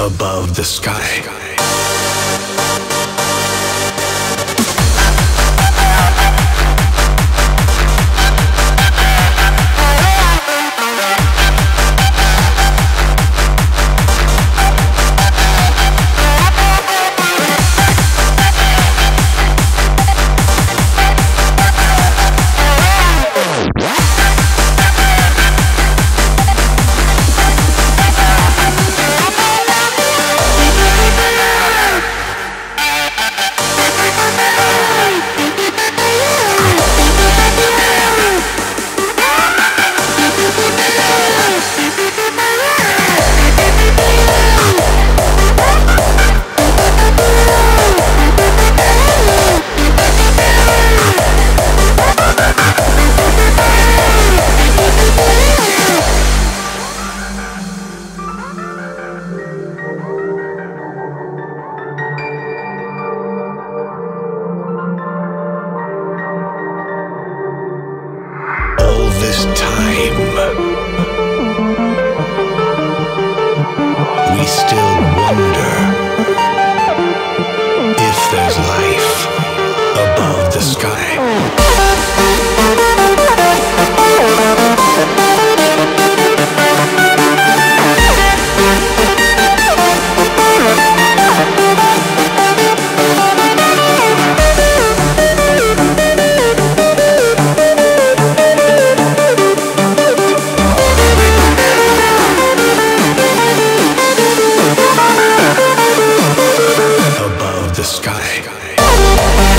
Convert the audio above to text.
above the sky. time. We still Hey.